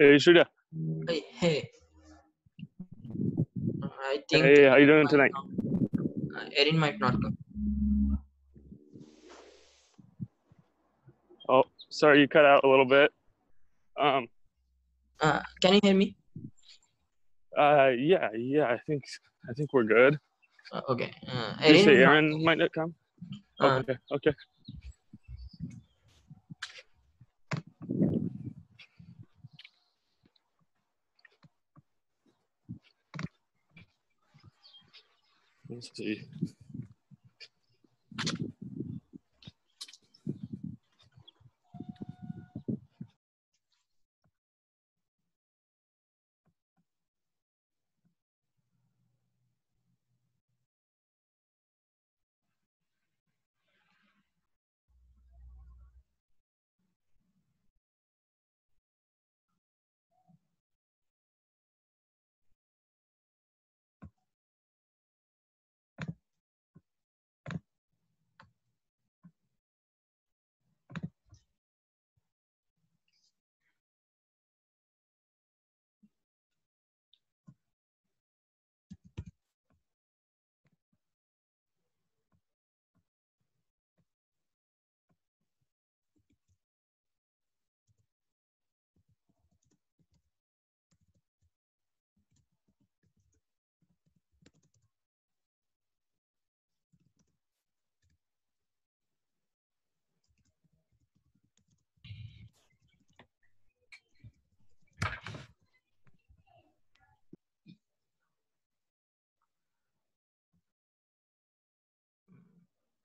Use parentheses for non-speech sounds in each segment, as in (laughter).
Hey, Shuda. Hey, hey. I think Hey, how you doing tonight? uh, Erin might not come. Oh, sorry, you cut out a little bit. Um, Uh, can you hear me? uh, yeah, yeah, I think I think we're good. Uh, okay. Uh, Did you say might- Aaron might not come? uh, Okay, okay. Let's see.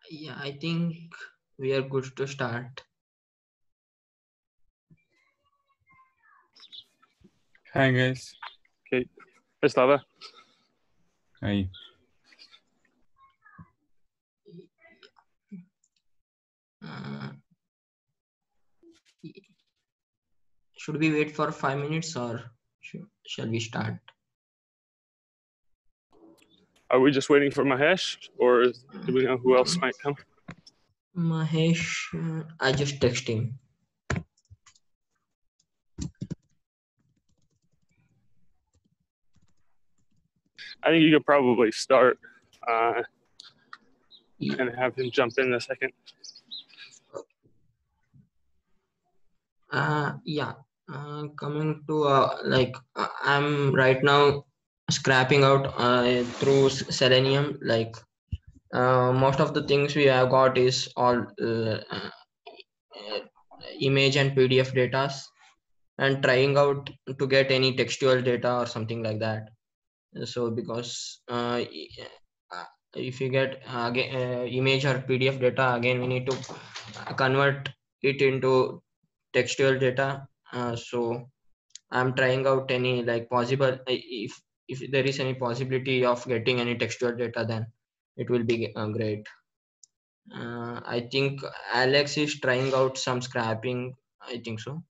Yeah, I think we are good to start. Hi guys. Okay. Hey, Slava. Hi. Uh, should we wait for five minutes or sh shall we start? Are we just waiting for Mahesh, or do we know who else might come? Mahesh, uh, I just text him. I think you could probably start uh, and have him jump in a second. Uh, yeah. Uh, coming to uh, like uh, I'm right now scrapping out uh, through Selenium. Like uh, most of the things we have got is all uh, uh, image and PDF data, and trying out to get any textual data or something like that. So because uh, uh, if you get uh, image or PDF data, again we need to convert it into textual data. So I'm trying out any like possible if if there is any possibility of getting any textual data, then it will be uh, great. Uh, I think Alex is trying out some scrapping. I think so.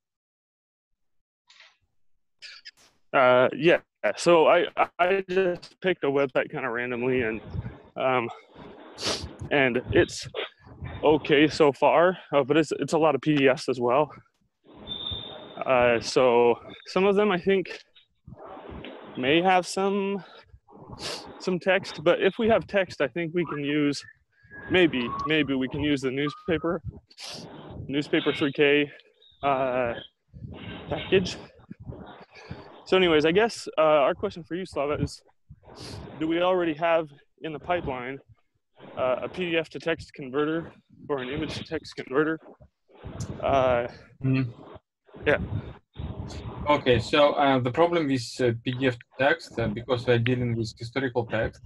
Uh, yeah. So I I just picked a website kind of randomly and um, and it's okay so far, uh, but it's it's a lot of PDFs as well. Uh, so some of them I think may have some some text, but if we have text, I think we can use maybe maybe we can use the newspaper newspaper 3K uh, package. So, anyways, I guess uh, our question for you, Slava, is: Do we already have in the pipeline uh, a PDF to text converter or an image to text converter? Uh, Mhm. Yeah. Okay, so uh, the problem with uh, PDF text, uh, because we're dealing with historical text,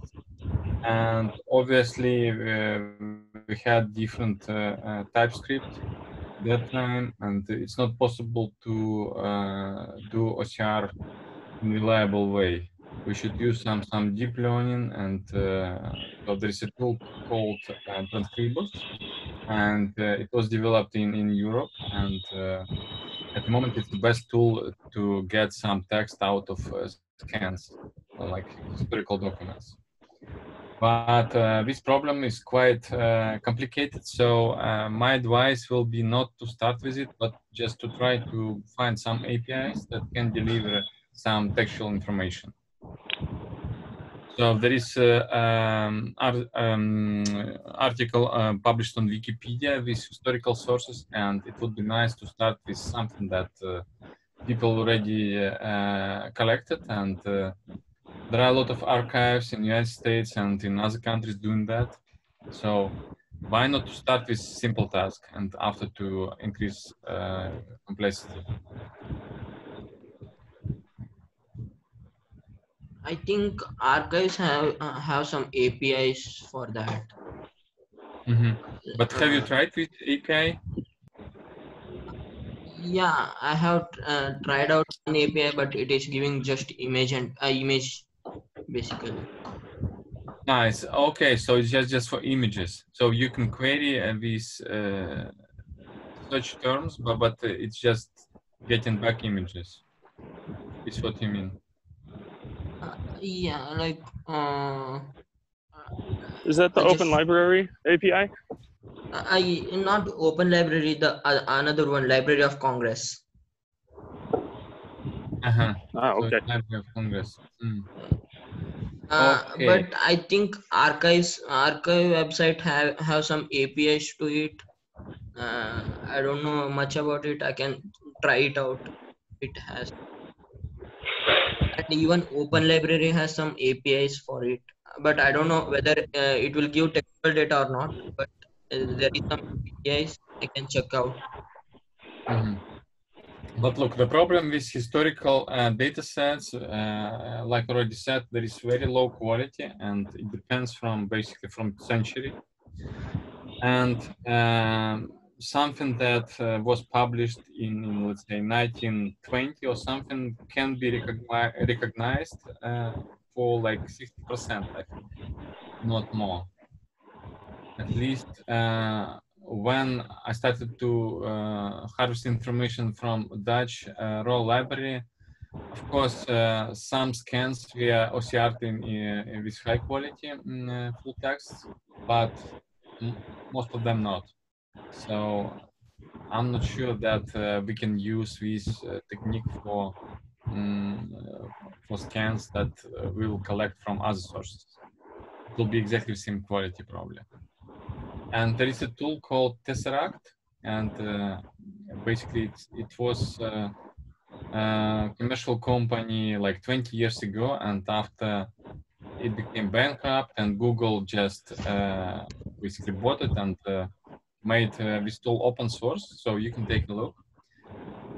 and obviously uh, we had different uh, uh, TypeScript that time, and it's not possible to do OCR in a reliable way. We should use some some deep learning, and so there is a tool called Transkribus, and it was developed in in Europe, and at the moment it's the best tool to get some text out of uh, scans like historical documents but uh, this problem is quite uh, complicated. So uh, my advice will be not to start with it, but just to try to find some APIs that can deliver some textual information. So there is an um, art, um, article uh, published on Wikipedia with historical sources, and it would be nice to start with something that uh, people already uh, collected and there are a lot of archives in the United States and in other countries doing that. So why not to start with simple task and after to increase uh, complexity? I think archives have uh, have some APIs for that. Mm -hmm. But have you tried with API? Yeah, I have uh, tried out an API, but it is giving just image and uh, image basically. Nice. Okay, so it's just just for images. So you can query these uh, search terms, but but it's just getting back images. Is what you mean? Uh, yeah, like. Uh, Is that the Open Library API? I not Open Library, the uh, another one, Library of Congress. Uh huh. Ah, okay. So Library of Congress. Mm. Uh, okay. but I think archives archive website have have some APIs to it. Uh, I don't know much about it. I can try it out. It has, and even Open Library has some APIs for it. But I don't know whether uh, it will give technical data or not. But uh, there is some APIs I can check out. Mm -hmm. But look, the problem with historical uh, data sets, uh, like already said, there is very low quality and it depends from basically from century. And um, something that uh, was published in, let's say 1920 or something can be recogni recognized uh, for like 60%, I think, not more. At least uh, when I started to uh, harvest information from Dutch uh, raw library, of course, uh, some scans via OCR in, with high quality in, full text, but most of them not. So I'm not sure that uh, we can use this uh, technique for um, for scans that we will collect from other sources. It will be exactly the same quality probably. And there is a tool called Tesseract, and basically it, it was uh, commercial company like 20 years ago, and after it became bankrupt, and Google just uh, basically bought it and uh, made uh, this tool open source, so you can take a look.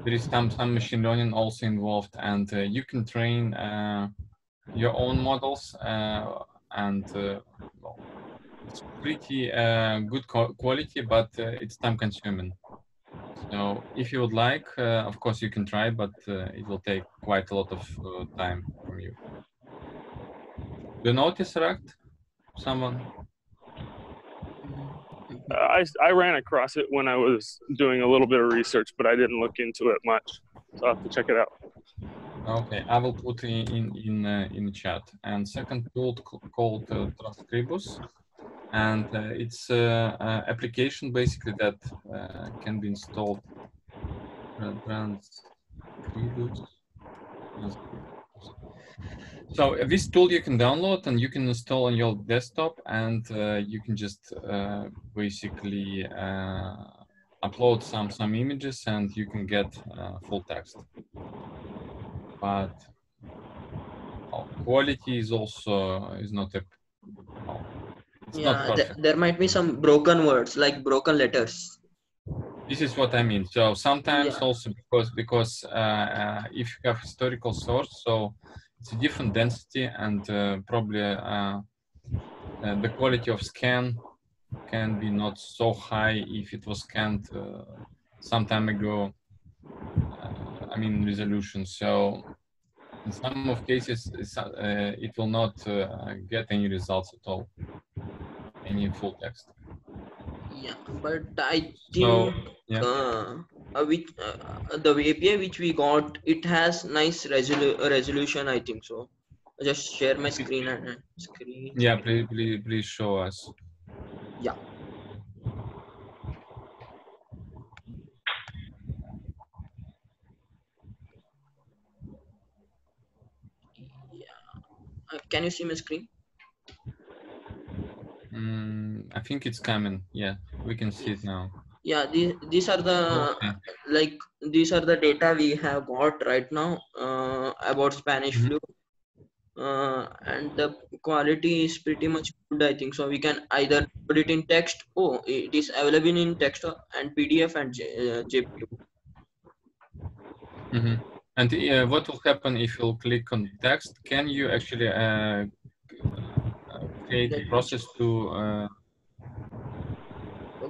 There is some, some machine learning also involved, and uh, you can train your own models and well, it's pretty uh, good quality, but uh, it's time consuming. So if you would like, uh, of course you can try, but uh, it will take quite a lot of uh, time from you. Do you know Tesseract? Someone? Uh, I, I ran across it when I was doing a little bit of research, but I didn't look into it much. So I'll have to check it out. Okay, I will put in in in, in the chat. And second tool called Transkribus and uh, it's an application basically that uh, can be installed. So uh, this tool you can download and you can install on your desktop and uh, you can just uh, basically uh, upload some some images and you can get full text. But quality is also is not a it's yeah, th there might be some broken words like broken letters. This is what I mean. So sometimes yeah. also because because uh, uh, if you have historical source, so it's a different density and uh, probably uh, uh, the quality of scan can be not so high if it was scanned uh, some time ago. I mean resolution. So in some of cases, it will not get any results at all any full text. Yeah, but I think so, yeah. Uh, uh, which, uh, the API which we got, it has nice resolu resolution. I think so. just share my screen and and screen. Yeah, please, please, please show us. Yeah. Yeah. Uh, can you see my screen? Mm, I think it's coming. Yeah, we can see it now. Yeah, these these are the Okay. like these are the data we have got right now uh, about Spanish Mhm. flu. Uh, and the quality is pretty much good, I think. So we can either put it in text. Oh, it is available in text and PDF and J, uh, JPG. Mhm. And uh, what will happen if you click on text? Can you actually uh, uh, create a process to?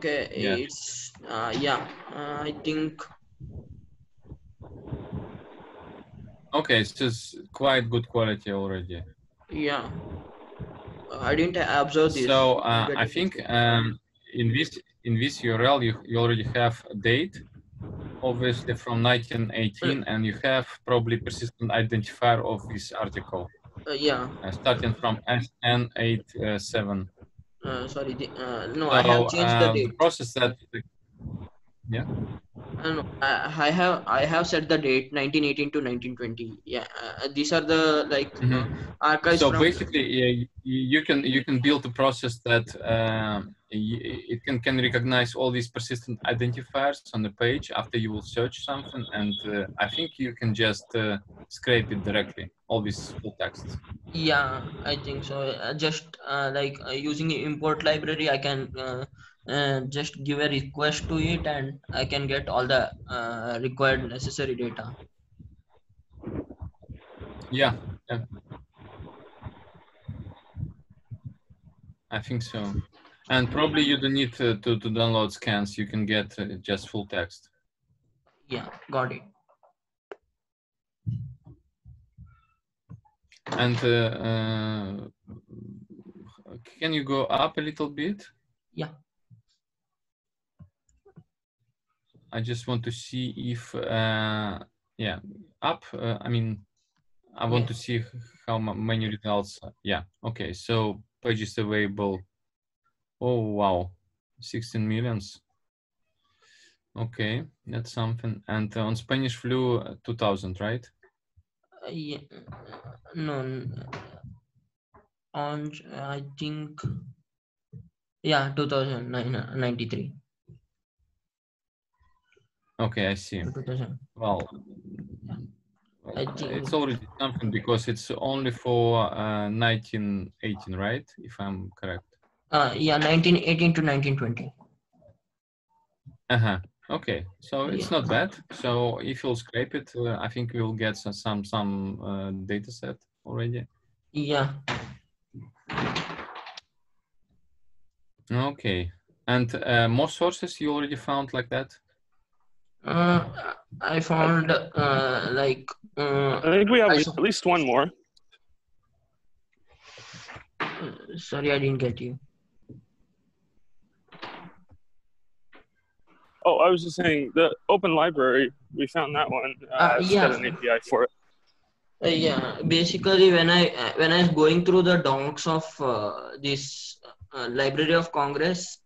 Uh, Okay, Yeah. it's uh, yeah. Uh, I think okay, it's just quite good quality already. yeah. Uh, I didn't observe this. So uh, I think um, in this in this URL you, you already have a date, obviously from 1918, and you have probably persistent identifier of this article Uh, yeah. uh, starting from SN87. Uh, sorry. Uh, no, I have changed the um, date. process that Uh, no, I, I have I have set the date 1918 to 1920. Yeah, uh, these are the like uh, Mhm. archives so basically yeah, you, can you can build a process that um, it can can recognize all these persistent identifiers on the page after you will search something and uh, i think you can just uh, scrape it directly all this full text Yeah, I think so. Uh, just uh, like uh, using import library, I can uh, just give a request to it, and I can get all the uh, required necessary data. yeah, yeah. i think so and probably you don't need to, to, to download scans you can get uh, just full text Yeah, got it. and uh, uh, can you go up a little bit Yeah. I just want to see if, uh, yeah, up. Uh, I mean, I want Yeah. to see how many results. Yeah. Okay. So pages available. Oh wow, 16 millions. Okay, that's something. And uh, on Spanish flu, uh, 2000, right? Uh, yeah, no, on I think yeah, 2093. Okay, I see. 2000. Well, uh, it's already something because it's only for uh, 1918, right? If I'm correct. Uh, yeah, 1918 to 1920. Uh-huh. Okay, so it's Yeah. not bad. So if you'll scrape it, uh, I think we'll get some some, some uh, data set already. Yeah, Okay, and uh, more sources you already found like that? Uh, I found uh, like uh, I think we have at least one more. sorry, I didn't get you. Oh, I was just saying the open library. We found that one. Uh, Uh, yeah. got an API for it. Uh, yeah, basically when I uh, when I was going through the docs of uh, this uh, Library of Congress,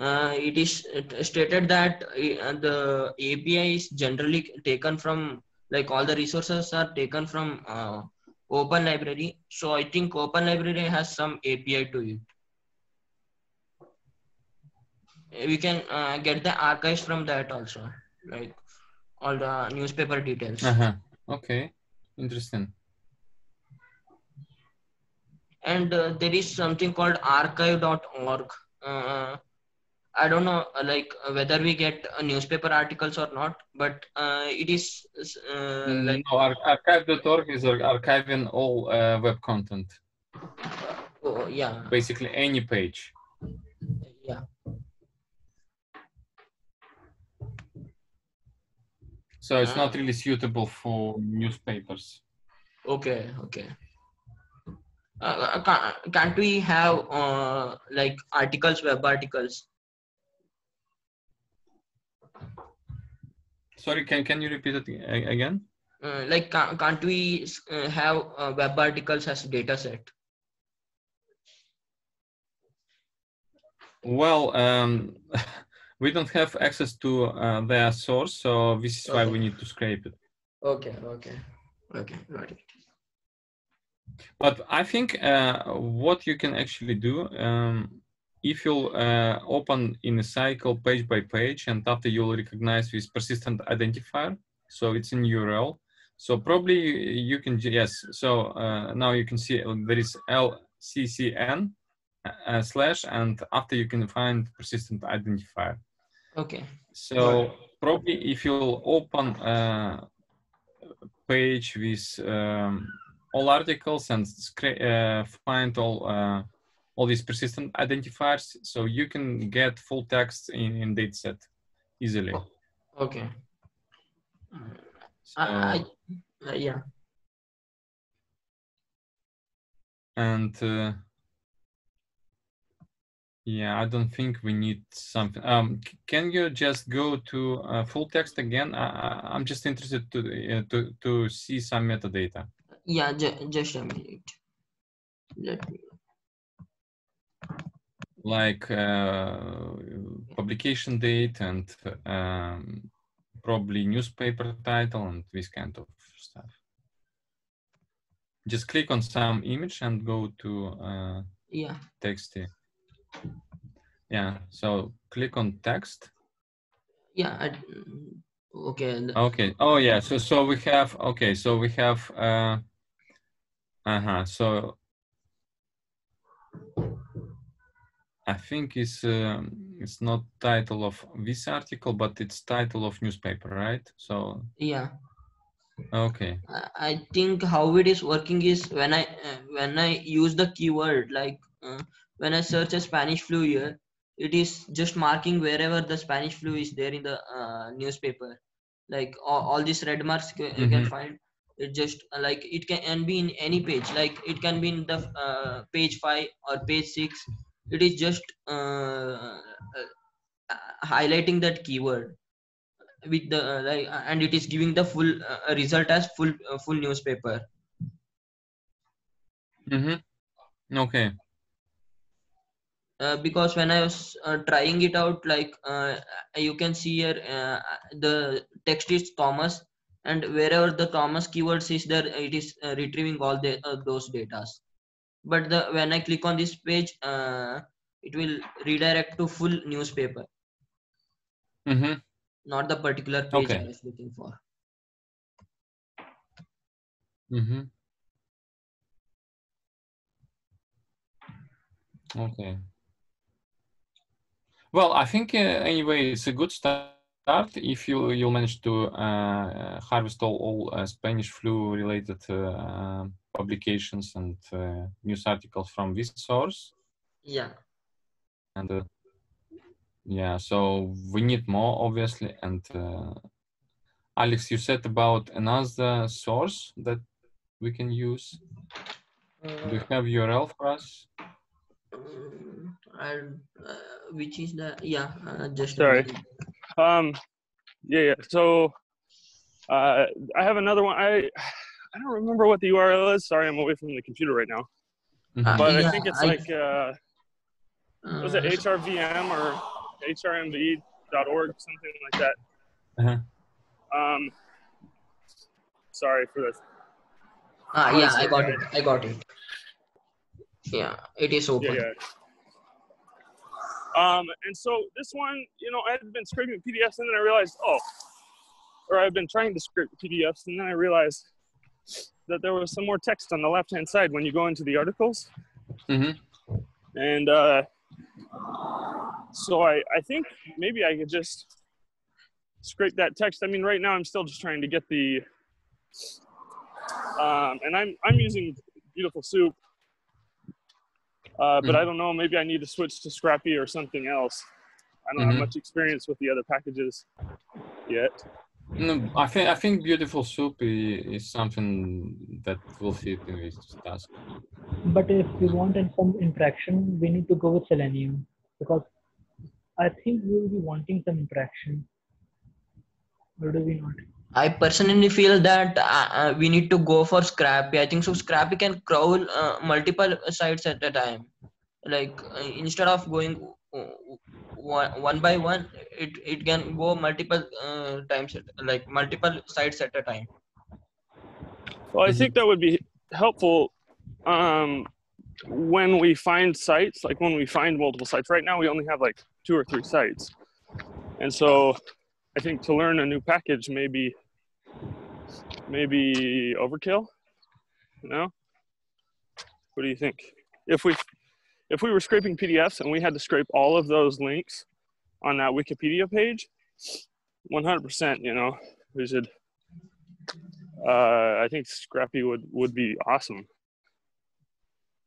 uh, it is stated that uh, the API is generally taken from like all the resources are taken from uh, Open Library. So I think Open Library has some API to it. We can uh, get the archives from that also, like all the newspaper details. Uh-huh. Okay, interesting. and uh, there is something called archive.org uh, i don't know uh, like uh, whether we get uh, newspaper articles or not but uh, it is uh, Mm, like no, ar- archive.org is ar- archiving all uh, web content, oh, yeah. Basically any page. yeah. So it's not really suitable for newspapers. okay okay. Uh, can't, can't we have uh, like articles web articles Sorry, can can you repeat it again? uh, like can't, can't we uh, have uh, web articles as data set? Well, um, (laughs) we don't have access to uh, their source, so this is why we need to scrape it. Okay, okay, okay, got it. But I think uh, what you can actually do, um, if you'll uh, open in a cycle page by page, and after you'll recognize this persistent identifier, so it's in URL. So probably you can, yes, so uh, now you can see uh, there is LCCN uh, slash, and after you can find persistent identifier. Okay, So probably if you'll open a page with um, all articles and uh, find all uh, all these persistent identifiers, so you can get full text in, in dataset easily. okay. So, I, I, uh, yeah, and uh, yeah, I don't think we need something. Um, can you just go to uh, full text again? I, I'm just interested to uh, to to see some metadata. yeah, ju- just a minute. Let me, like uh, publication date and um, probably newspaper title and this kind of stuff. Just click on some image and go to uh, yeah, text. Yeah, so click on text. yeah, I, okay, Okay. Oh yeah. So so we have okay. So we have uh uh huh. So I think it's um, it's not title of this article, but it's title of newspaper, right? So yeah. okay. I- think how it is working is when I uh, when I use the keyword like uh, when I search a Spanish flu here, it is just marking wherever the Spanish flu is there in the uh, newspaper. Like all, all these red marks you you can Mhm. find. It just uh, like it can and be in any page. Like it can be in the uh, page five or page six. It is just uh, uh, uh, highlighting that keyword with the uh, like and it is giving the full uh, result as full uh, full newspaper Mm-hmm. Okay. uh, because when i was uh, trying it out like uh, you can see here uh, the text is thomas and wherever the thomas keywords is there it is retrieving all the uh, those datas but the when i click on this page uh, it will redirect to full newspaper Mm-hmm. not the particular page Okay. i was looking for Mm-hmm. Okay. Well, I think uh, anyway it's a good start if you you manage to uh, harvest all, all uh, Spanish flu related uh, publications and uh, news articles from this source. yeah And uh, yeah, so we need more obviously. And uh, Alex, you said about another source that we can use. Do you have URL for us? Um, I'll, uh, which is the yeah uh, just a Sorry. minute. Um, yeah, yeah. So uh, I have another one. I I don't remember what the URL is. Sorry, I'm away from the computer right now. Mhm. But I think it's I- like uh, was it Uh, HRVM or HRMV.org, something like that. Uh-huh. Um, sorry for this. ah, yeah I got it I got it yeah it is open Yeah, yeah. Um, and so this one, you know, I had been scraping PDFs and then I realized, oh, or I've been trying to scrape PDFs and then I realized that there was some more text on the left hand side when you go into the articles. Mhm. And uh, so I, I think maybe I could just scrape that text. I mean, right now I'm still just trying to get the, um, and I'm, I'm using Beautiful Soup. Uh, but I don't know. Maybe I need to switch to Scrapy or something else. I don't Mhm. have much experience with the other packages yet. No, I think I think beautiful soup i- is something that will fit in this task. But if we want some interaction, we need to go with Selenium because I think we will be wanting some interaction. Or do we not? I personally feel that uh, uh, we need to go for Scrapy. I think so. Scrapy can crawl uh, multiple sites at a time. Like uh, instead of going uh, one, one by one, it it can go multiple uh, times, at, like multiple sites at a time. Well, I Mhm. think that would be helpful um, when we find sites, like when we find multiple sites. Right now, we only have like two or three sites. And so I think to learn a new package maybe maybe overkill. You know? What do you think? If we if we were scraping PDFs and we had to scrape all of those links on that Wikipedia page, 100%, you know, we should uh, I think Scrapy would would be awesome.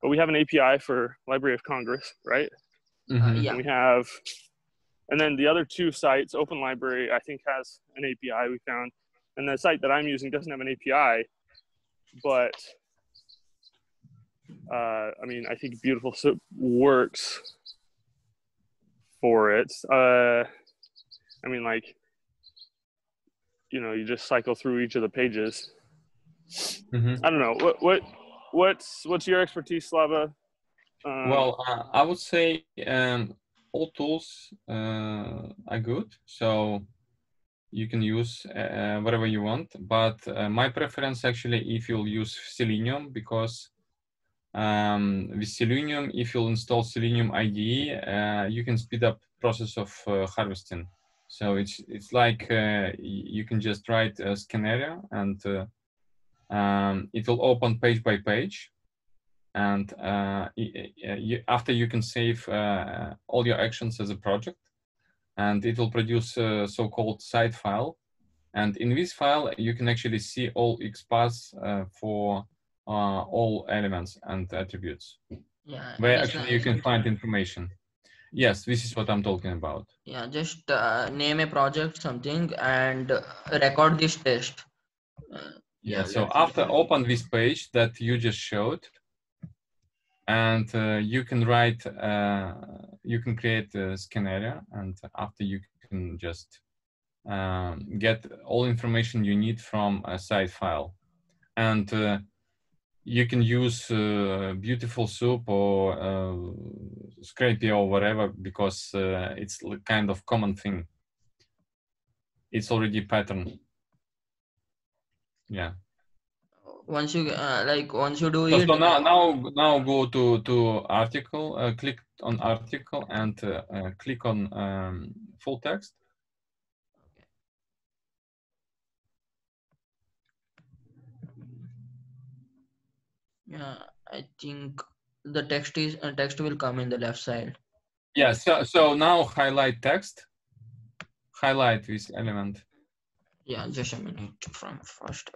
But we have an API for Library of Congress, right? Mhm. Yeah. And we have, and then the other two sites, Open Library, I think has an API we found, and the site that I'm using doesn't have an API, but uh, I mean, I think Beautiful Soup works for it. Uh, I mean, like, you know, you just cycle through each of the pages. Mhm. I don't know what what what's what's your expertise, Slava? Um, Well, uh, I would say um, all tools uh, are good, so you can use uh, whatever you want. But uh, my preference actually, if you'll use Selenium, because um, with Selenium, if you'll install Selenium IDE, uh, you can speed up process of uh, harvesting. So it's it's like uh, you can just write a scenario and uh, um, it will open page by page and uh, you, after you can save uh, all your actions as a project. And it will produce a so-called side file. And in this file you can actually see all XPaths uh, for uh, all elements and attributes. Yeah. where actually you can find information. Yes this is what i'm talking about. Yeah, just uh, name a project something and uh, record this test. Uh, yeah so after open this page that you just showed and uh, you can write uh, you can create a scenario and after you can just um, get all information you need from a side file. And uh, you can use uh, beautiful soup or uh, scrapy or whatever because uh, it's kind of common thing. It's already pattern. Yeah once you uh, like once you do So, it so now, now, now go to to article. Uh, click on article and uh, uh, click on um, full text. yeah i think the text is uh, text will come in the left side Yeah. So so now highlight text. Highlight this element. yeah just a minute from first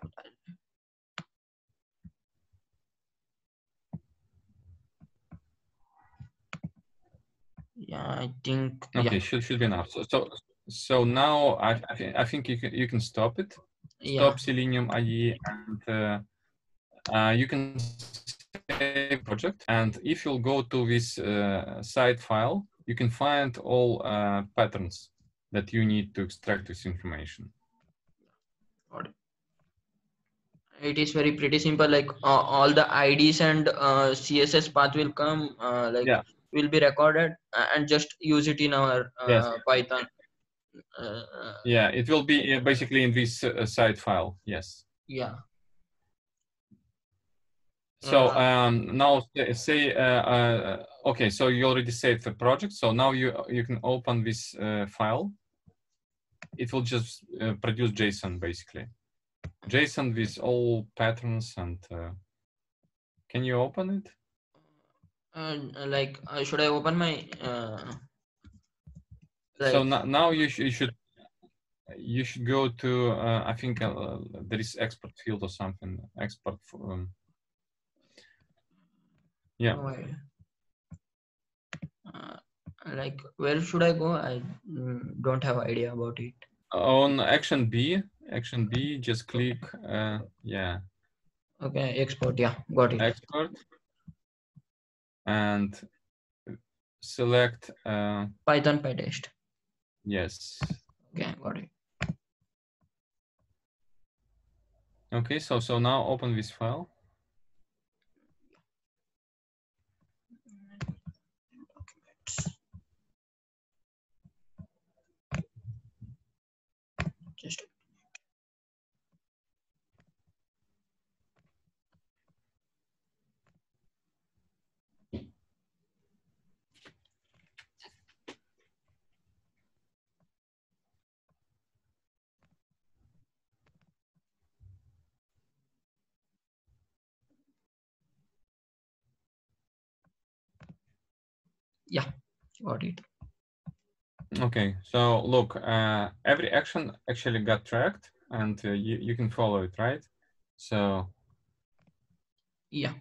yeah i think Okay, yeah should should be enough. So so so now I I, thi- I think you can you can stop it. yeah Stop Selenium IDE and uh, uh, you can save project. And if you'll go to this uh, side file, you can find all uh, patterns that you need to extract this information. it is very pretty simple like uh, all the ids and uh, css path will come uh, like Yeah. Will be recorded uh, and just use it in our uh, Yes. python uh, Yeah, it will be basically in this uh, side file. Yes. yeah So um, now say- say uh, uh, okay. So you already saved the project. So now you you can open this uh, file. It will just uh, produce JSON basically. JSON with all patterns and. Uh, can you open it? Uh, like uh, should i open my uh, So like- now, now you, sh- you should you should go to uh, I think uh, there is export field or something export. f- Um, yeah. no. Uh, like where should i go i mm, don't have idea about it on action B, action B, just click, uh, yeah, okay export yeah got it export and select uh, Python PyTest. Yes. Okay, got it. Okay, so so now open this file. Yeah, got it. Okay, so look, uh, every action actually got tracked and uh, you, you can follow it, right? So Yeah.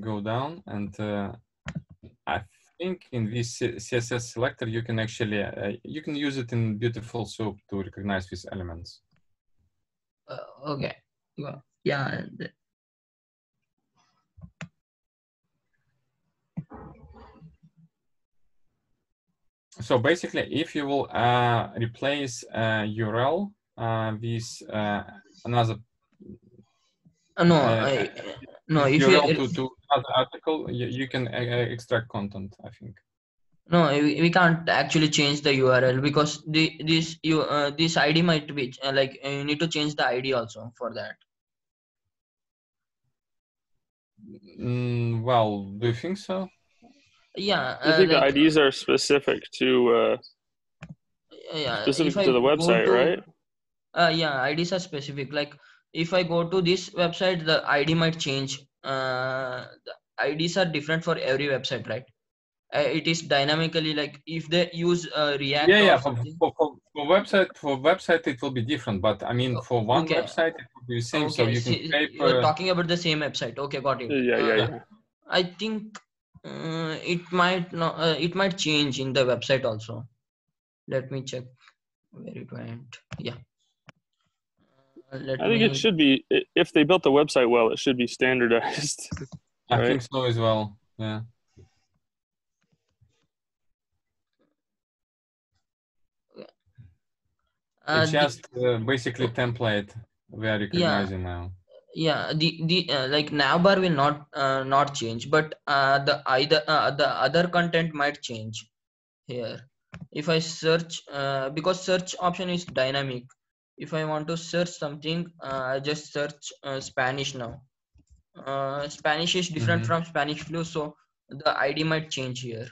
go down and uh, I think in this CSS selector, you can actually, uh, you can use it in Beautiful Soup to recognize these elements. Uh, okay. Well, yeah. So basically, if you will uh, replace uh, URL uh, with uh, another Uh, no, Uh, I, no. If you to, to another article, you, you can uh, uh, extract content, I think. no, we, we can't actually change the URL because the this you uh, this ID might be uh, like uh, you need to change the ID also for that. Mm, well, do you think so? Yeah. I uh, think like, the IDs are specific to uh, yeah, specific if I to the website, to- right? Uh, yeah, IDs are specific. Like if I go to this website, the ID might change. Uh, the IDs are different for every website, right? Uh, it is dynamically like if they use uh, React Yeah, or yeah. For, for, for, for website, for website, it will be different. But I mean, for one okay. website, it will be the same. so Okay, you can see, scrape. you're talking about the same website. Okay, got it. Yeah, yeah, Uh, yeah. I think uh, it might not. Uh, it might change in the website also. Let me check where it went. Yeah. Uh, let I think me. it should be if they built the website well, it should be standardized. (laughs) I right. think so as well. Yeah. uh, it's just uh, basically template we are recognizing now. Yeah the the uh, like navbar will not uh, not change but uh, the either uh, the other content might change here. If i search uh, because search option is dynamic. If i want to search something uh, i just search uh, spanish now. Uh, spanish is different Mhm. from spanish flu so the id might change here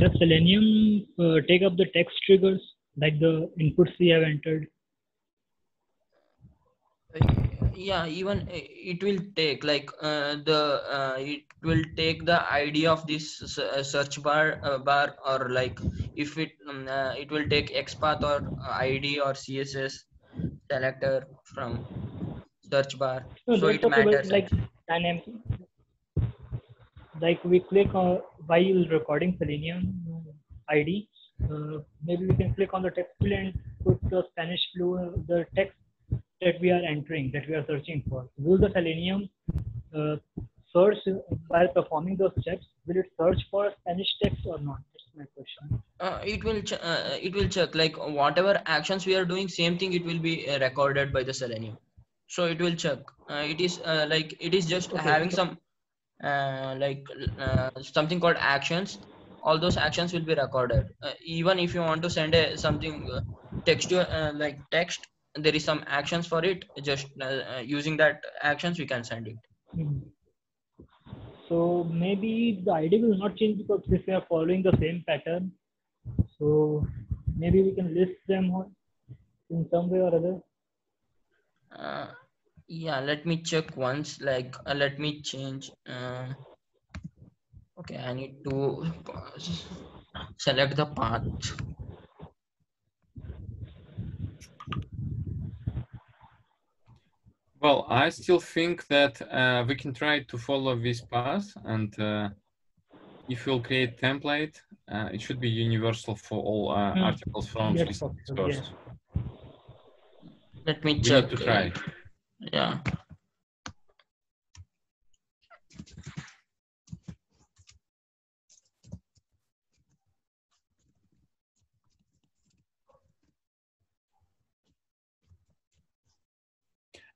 Does Selenium uh, take up the text triggers like the inputs we have entered? yeah even it will take like uh, the uh, it will take the id of this uh, search bar uh, bar or like if it um, uh, it will take xpath or uh, id or css selector from search bar No, so it matters like dynamic. Like we click on while recording Selenium uh, IDE, uh, maybe we can click on the text field and put the Spanish flu, uh, the text that we are entering, that we are searching for. Will the Selenium uh, search while performing those steps? Will it search for Spanish text or not? That's my question. uh, it will ch- uh, it will check like whatever actions we are doing same thing it will be uh, recorded by the selenium so it will check uh, it is uh, like it is just Okay, having so- some uh, like uh, something called actions all those actions will be recorded uh, even if you want to send a something uh, text to, uh, like text there is some actions for it just using that actions we can send it Hmm. So maybe the ID will not change because if we are following the same pattern, so maybe we can list them in some way or other. Yeah let me check once like uh, let me change uh, okay i need to select the path Well, I still think that uh, we can try to follow this path, and uh, if we'll create template, uh, it should be universal for all uh, Hmm. articles from Yes, specific possible, yes. let me We check need to try. Yeah.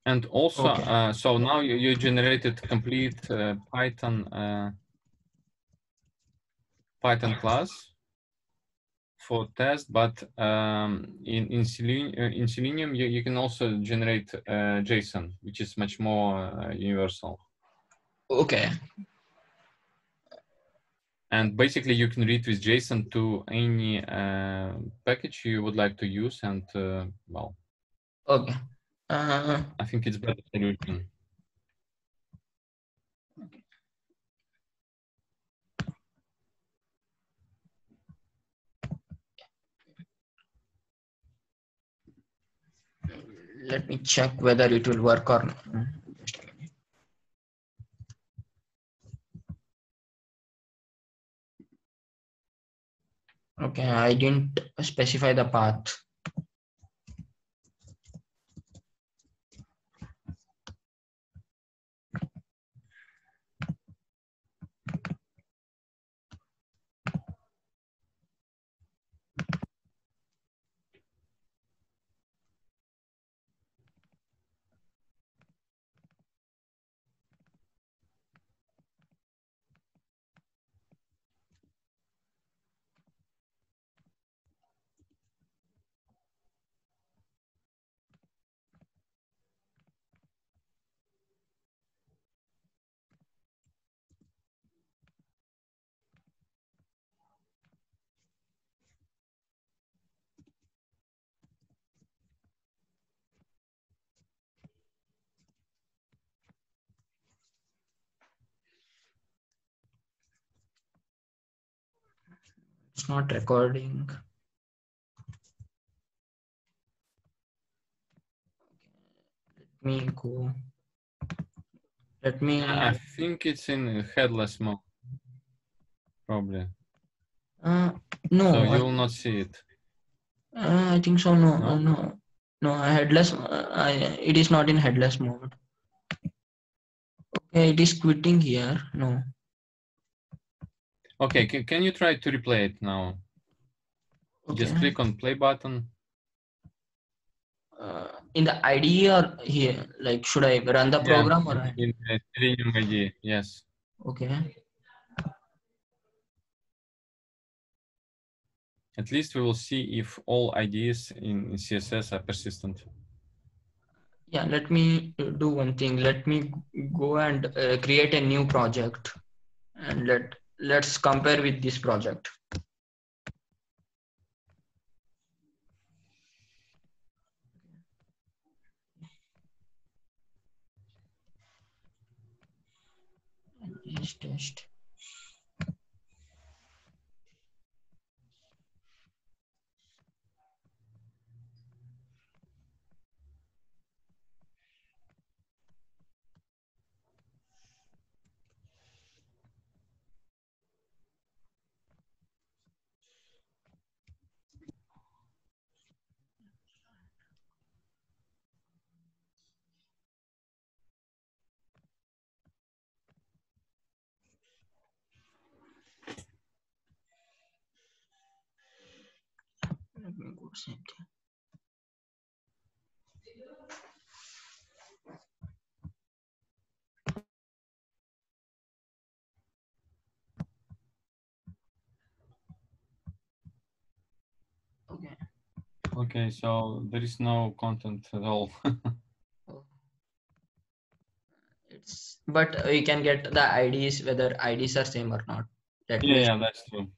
And also, okay. uh, so now you, you generated complete uh, Python uh, Python class for test, but um, in in Selenium, uh, in Selenium you, you can also generate uh, JSON, which is much more uh, universal. Okay. And basically, you can read with JSON to any uh, package you would like to use, and uh, well, Okay. Uh, I think it's better solution. Let me check whether it will work or not. Okay, I didn't specify the path. It's not recording. Let me go. Let me. I think it's in headless mode, probably. Uh, no, So you will not see it. Uh, I think so. No, No? uh, no, no. I headless. Uh, I, it is not in headless mode. Okay, it is quitting here. No. Okay, can, can you try to replay it now? Okay. Just click on play button. Uh, in the IDE or here? Like, should I run the Yeah, program or? I- in the Selenium IDE, yes. Okay. At least we will see if all IDs in in CSS are persistent. Yeah. Let me uh, do one thing. Let me go and uh, create a new project, and let let's compare with this project. Test. Let me same thing. Okay. Okay, so there is no content at all. (laughs) Oh. It's but we can get the IDs whether IDs are same or not. Me yeah, yeah, that's true.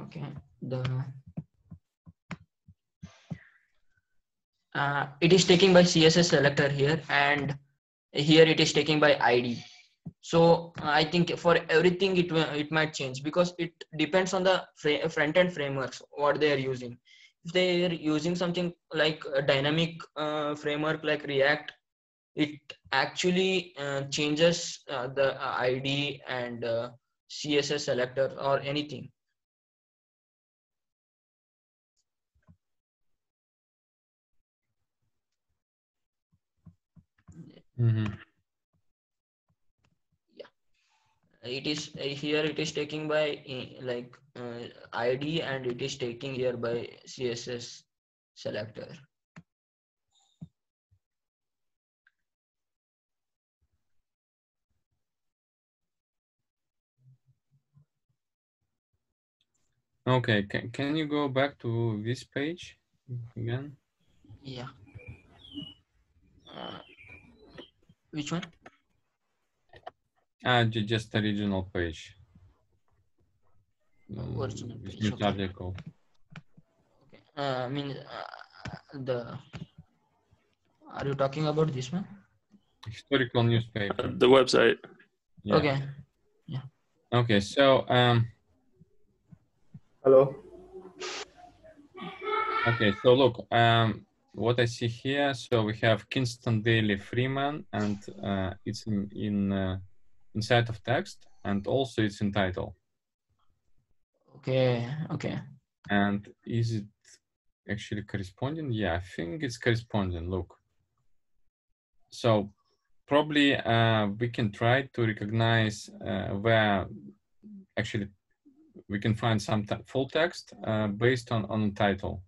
Okay. The uh, it is taking by CSS selector here, and here it is taking by ID. So I think for everything it it might change because it depends on the front end frameworks what they are using. If they're using something like a dynamic uh, framework like React, it actually uh, changes uh, the ID and uh, CSS selector or anything. Mhm. It is uh, here. It is taking by uh, like uh, ID and it is taking here by CSS selector. Okay, can, can you go back to this page again? Yeah. Uh, which one? Ah, just the original page. Original Mm, page, okay. article. Okay. Uh, I mean, uh, the. Are you talking about this one? Historical newspaper. The website. Yeah. Okay. Yeah. Okay, so um, Hello. okay, so look, um, what I see here. So we have Kingston Daily Freeman, and uh, it's in in uh, inside of text, and also it's in title. Okay. Okay. And is it actually corresponding? Yeah, I think it's corresponding. Look. So probably uh, we can try to recognize uh, where actually we can find some full text uh, based on on the title.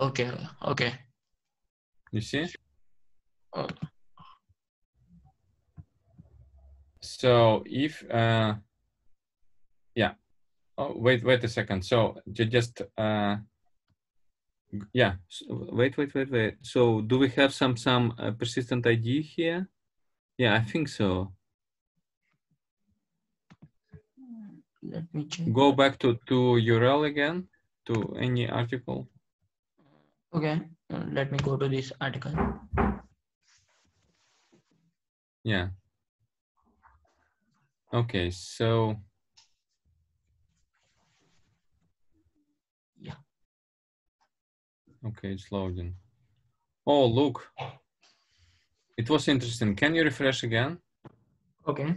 Okay. Okay. You see? Oh. So if uh, yeah. Oh wait, wait a second. So ju- just uh, yeah. Wait, wait, wait, wait. So do we have some some uh, persistent ID here? Yeah, I think so. Let me check. Go back to to URL again to any article. Okay. Uh, Let me go to this article. Yeah. Okay, so. Yeah. Okay, it's loading. Oh, look. It was interesting. Can you refresh again? Okay.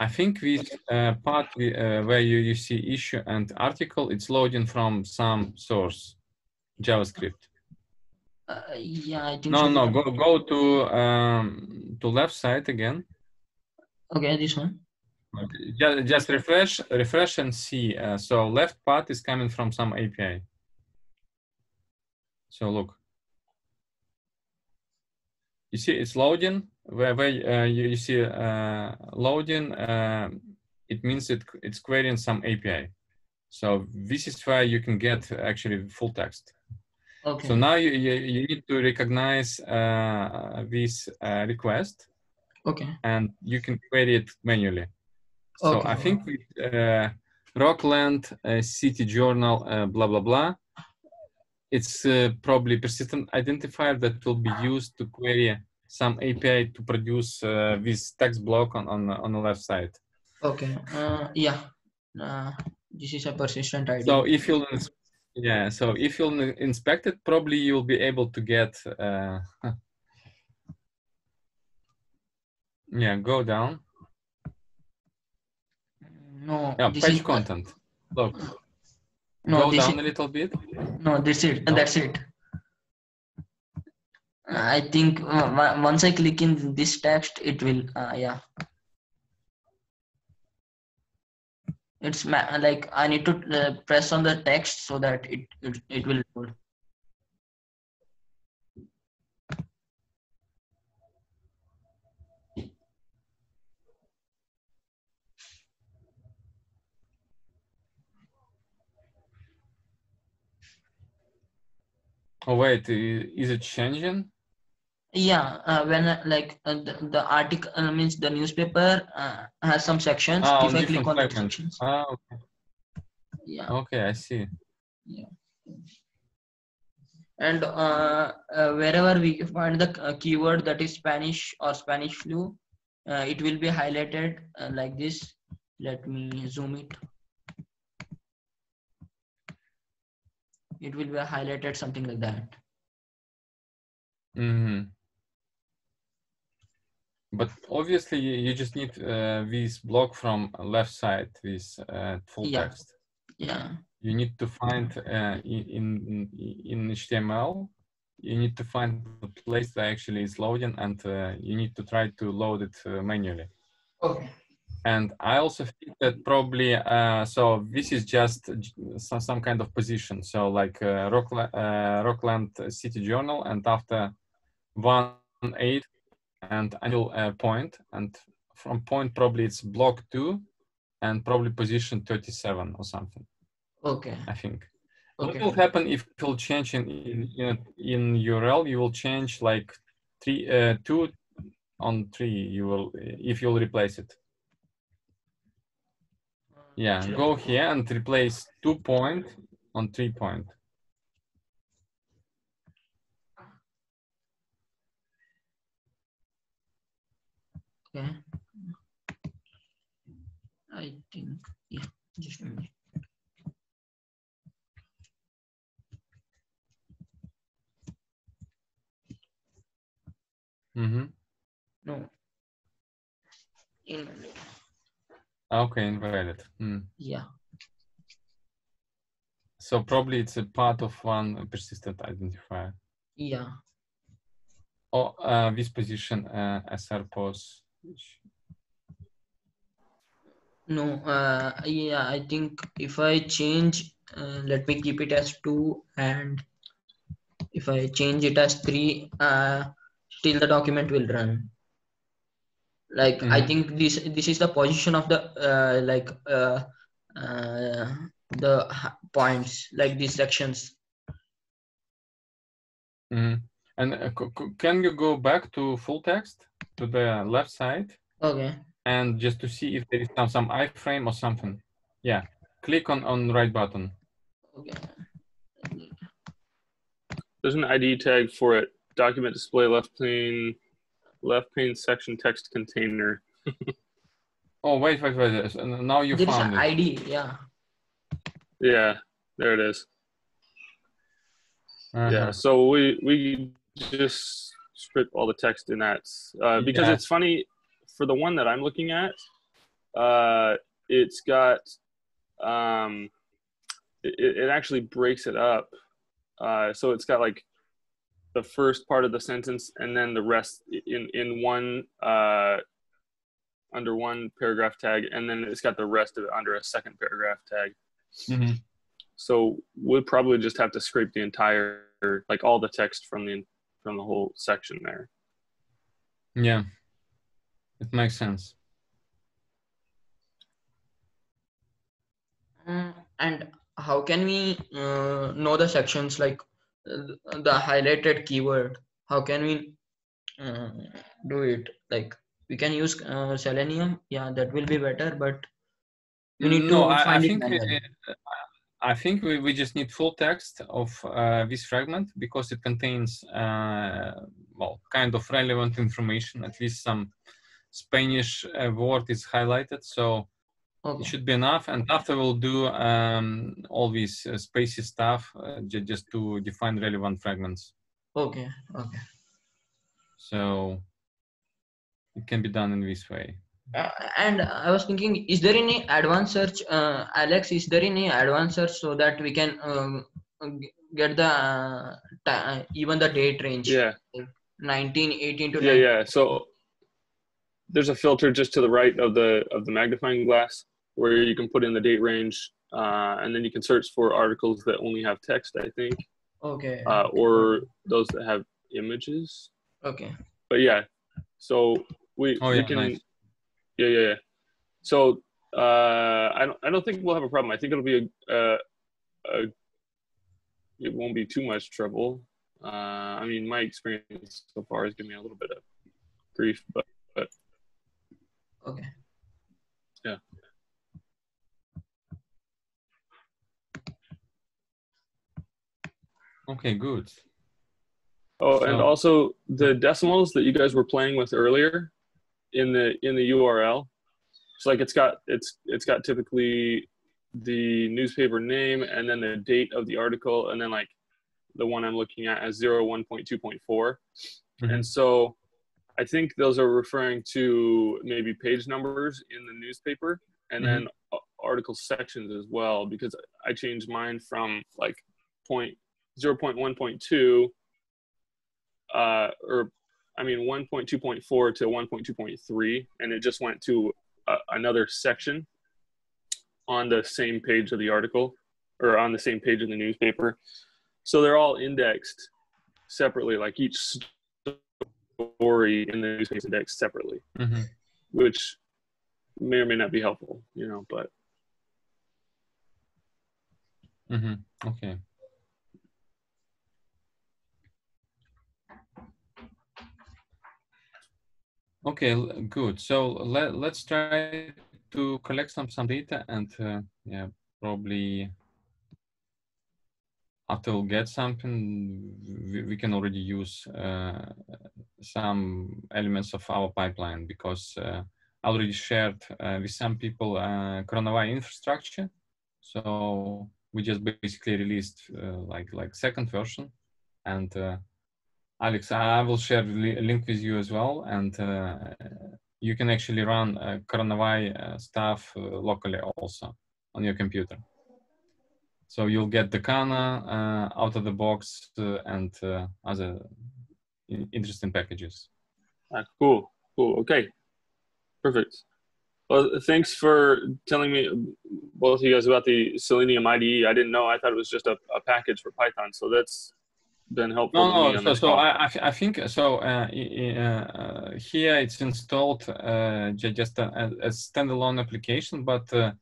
I think this uh, part we- uh, where you, you see issue and article, it's loading from some source, JavaScript. Uh, yeah, I think. No, so. no, go go to um, to left side again. Okay, this one. Just, just refresh, refresh and see. Uh, so left part is coming from some API. So look. You see it's loading. Where, where uh, you, you see uh, loading, uh, it means it, it's querying some API. So this is where you can get actually full text. Okay. So now you, you, you need to recognize uh, this uh, request okay. and you can query it manually. So Okay. I think with uh, Rockland, uh, City Journal, uh, blah blah blah, it's uh, probably persistent identifier that will be used to query some API to produce uh, this text block on on, on the left side. Okay. Uh, yeah. Uh, this is a persistent ID. So if you'll yeah, so if you'll inspect it, probably you'll be able to get uh, (laughs) yeah, go down. no. Yeah, page is content. Look, No, go this down is, a little bit. no. That's it. No? That's it. I think uh, once I click in this text, it will. Uh, yeah. It's like I need to uh, press on the text so that it it, it will load. Oh wait, is it changing? Yeah, uh, when uh, like uh, the, the article uh, means the newspaper uh, has some sections. Ah, if I click on the segments. sections, Ah, okay. yeah, okay, I see. yeah and uh, uh, wherever we find the uh, keyword that is Spanish or Spanish flu, uh, it will be highlighted uh, like this. Let me zoom it. it will be highlighted something like that. hmm But obviously, you just need uh, this block from left side, this uh, full Yeah. text. Yeah. You need to find uh, in, in in HTML. You need to find the place that actually is loading, and uh, you need to try to load it uh, manually. Okay. And I also think that probably uh, so. This is just some, some kind of position. So like uh, Rockland, uh, Rockland City Journal, and after one eight and until a point, and from point probably it's block two, and probably position thirty seven or something. Okay. I think. Okay. What will happen if you'll change in in in, in URL? You will change like three uh, two on three. You will if you'll replace it. Yeah, go here and replace two point on three point. Okay. I think, yeah, just a minute. Mm-hmm. No. Invalid. Okay, invalid. Hmm. Yeah. So probably it's a part of one persistent identifier. Yeah. Or uh, this position uh, SR pose. No, uh, yeah, I think if I change, uh, let me keep it as two and if I change it as three, uh, still the document will run. Like I Mhm. think this this is the position of the uh, like uh, uh, the points like these sections. Mhm. And uh, c- c- can you go back to full text to the left side Okay. and just to see if there is some, some iframe or something? Yeah, click on on right button. Okay. There's an ID tag for it. Document display left pane, left pane section text container. (laughs) Oh wait, wait, wait. yes, and Now you There is found an it. ID. Yeah. Yeah, there it is. Uh-huh. Yeah, so we we just strip all the text in that uh, because Yeah. it's funny for the one that I'm looking at. Uh, it's got um, it, it actually breaks it up. Uh, so it's got like the first part of the sentence and then the rest in in one uh, under one paragraph tag, and then it's got the rest of it under a second paragraph tag. Mhm. So we'll probably just have to scrape the entire, like all the text from the from the whole section there. Yeah, it makes sense. Mm, And how can we uh, know the sections like uh, the highlighted keyword? How can we uh, do it? Like we can use uh, Selenium. Yeah, that will be better, but we need no, to I, I find it think manually. uh, I think we, we just need full text of uh, this fragment because it contains uh, well kind of relevant information. At least some Spanish uh, word is highlighted, so it should be enough. And after we'll do um, all these uh, spaCy stuff uh, ju- just to define relevant fragments. Okay. Okay. So it can be done in this way. Uh, and I was thinking, is there any advanced search, uh, Alex? Is there any advanced search so that we can um, get the uh, ti- even the date range? Yeah, 19, 18 to yeah, 19. yeah. So there's a filter just to the right of the of the magnifying glass where you can put in the date range, uh, and then you can search for articles that only have text, I think, Okay. uh, or those that have images. okay. But yeah, so we Oh, we can. nice. Yeah, yeah, yeah. So uh, I don't I don't think we'll have a problem. I think it'll be a, a, a it won't be too much trouble. Uh, I mean, my experience so far has given me a little bit of grief, but but Okay. Yeah. Okay, good. oh, and also the decimals that you guys were playing with earlier in the in the URL. It's like it's got it's it's got typically the newspaper name and then the date of the article and then like the one I'm looking at as 01.2.4. Mhm. And so I think those are referring to maybe page numbers in the newspaper and then article sections as well because I changed mine from like point 0.1.2 uh or I mean 1.2.4 to 1.2.3 and it just went to a, another section on the same page of the article or on the same page of the newspaper. So they're all indexed separately, like each story in the newspaper is indexed separately, Mhm. which may or may not be helpful, you know, but Mhm. Okay. Okay, good. So let, let's try to collect some, some data and uh, yeah, probably after we get something, we, we can already use uh, some elements of our pipeline because uh, I already shared uh, with some people uh, infrastructure. So we just basically released uh, like like second version and uh, alex i will share the li- link with you as well and uh, you can actually run uh, CoronaWhy uh, stuff uh, locally also on your computer so you'll get the kana uh, out of the box and other interesting packages uh, cool, cool, okay, perfect. Well, thanks for telling me both of you guys about the Selenium IDE. I didn't know. I thought it was just a, a package for Python. So that's been helpful. No, no. So, so. I, I, think so. Uh, uh, uh, here it's installed uh, just a, a standalone application, but uh,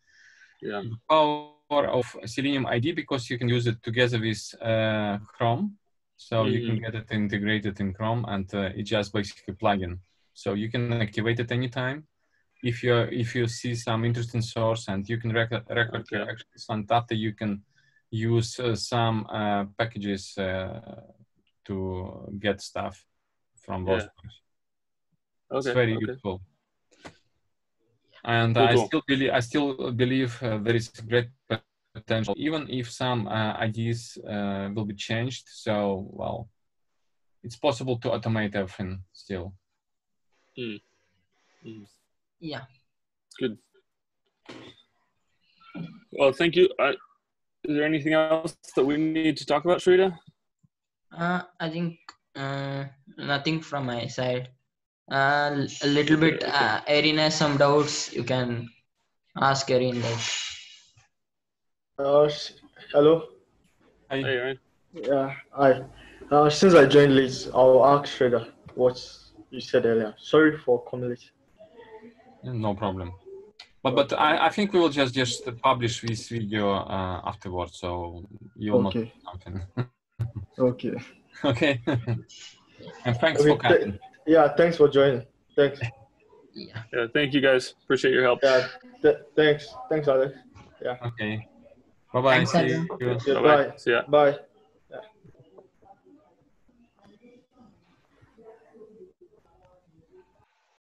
yeah, power of Selenium IDE because you can use it together with uh, Chrome. So you can Mhm. get it integrated in Chrome, and uh, it's just basically plugin. So you can activate it anytime. If you if you see some interesting source and you can record record Okay. your actions, and after you can use uh, some uh, packages uh, to get stuff from those. Yeah. It's very okay. useful. And Cool, I cool. still believe I still believe uh, there is great potential, even if some uh, ideas uh, will be changed. So well, it's possible to automate everything still. Yeah. Good. Well, thank you. Uh, is there anything else that we need to talk about, Shrita? Uh, I think uh, nothing from my side. Uh, l- a little bit. Okay. Uh, Erin has some doubts. You can ask Erin. Like, Uh, s- hello. I, Hey, Ryan. Yeah, hi. Uh, since I joined late, I'll ask Shredder what you said earlier. Sorry for coming late. no problem. But but I, I think we will just just publish this video uh, afterwards, so you'll Okay. know something. (laughs) Okay. okay. (laughs) and thanks Okay, for coming. Yeah, thanks for joining. Thanks. yeah. Yeah, thank you guys. Appreciate your help. Yeah, th- thanks. Thanks, Alex. Yeah. Okay. Bye bye. Thanks, See Adam. you. Yeah, Bye-bye. bye. See ya. Bye.